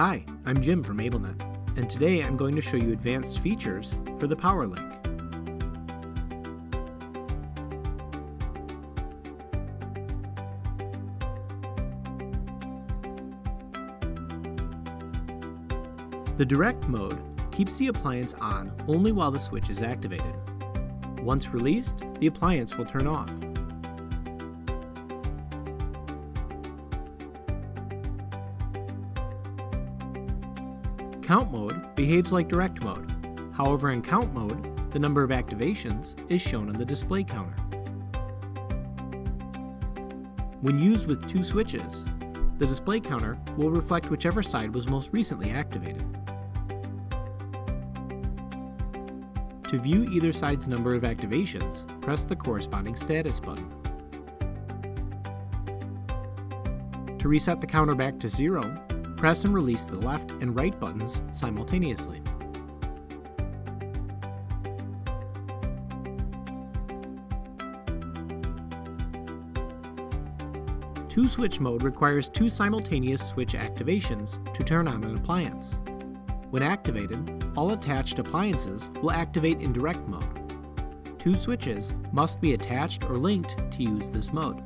I'm Jim from AbleNet, and today I'm going to show you advanced features for the PowerLink. The direct mode keeps the appliance on only while the switch is activated. Once released, the appliance will turn off. Count mode behaves like direct mode. However, in count mode, the number of activations is shown on the display counter. When used with two switches, the display counter will reflect whichever side was most recently activated. To view either side's number of activations, press the corresponding status button. To reset the counter back to zero, press and release the left and right buttons simultaneously. Two switch mode requires two simultaneous switch activations to turn on an appliance. When activated, all attached appliances will activate in direct mode. Two switches must be attached or linked to use this mode.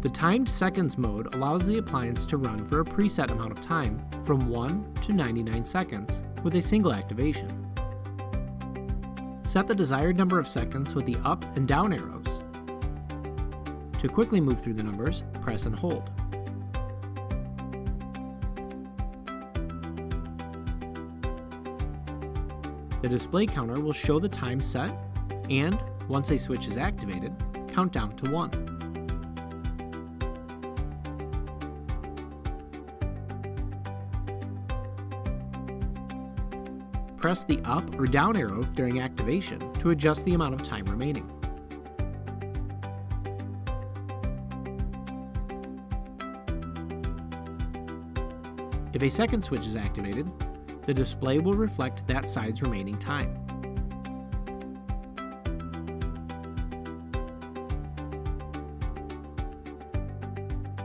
The timed seconds mode allows the appliance to run for a preset amount of time, from 1 to 99 seconds, with a single activation. Set the desired number of seconds with the up and down arrows. To quickly move through the numbers, press and hold. The display counter will show the time set and, once a switch is activated, count down to 1. Press the up or down arrow during activation to adjust the amount of time remaining. If a second switch is activated, the display will reflect that side's remaining time.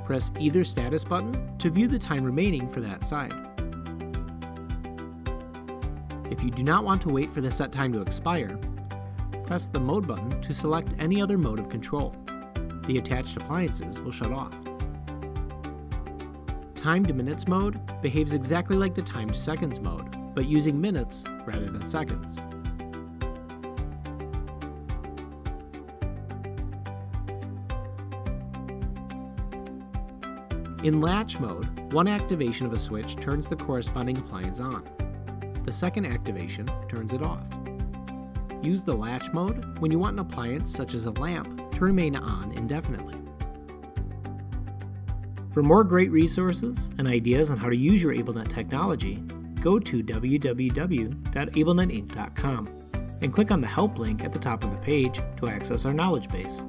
Press either status button to view the time remaining for that side. If you do not want to wait for the set time to expire, press the Mode button to select any other mode of control. The attached appliances will shut off. Timed minutes mode behaves exactly like the timed seconds mode, but using minutes rather than seconds. In latch mode, one activation of a switch turns the corresponding appliance on. The second activation turns it off. Use the latch mode when you want an appliance such as a lamp to remain on indefinitely. For more great resources and ideas on how to use your AbleNet technology, go to www.ablenetinc.com and click on the Help link at the top of the page to access our knowledge base.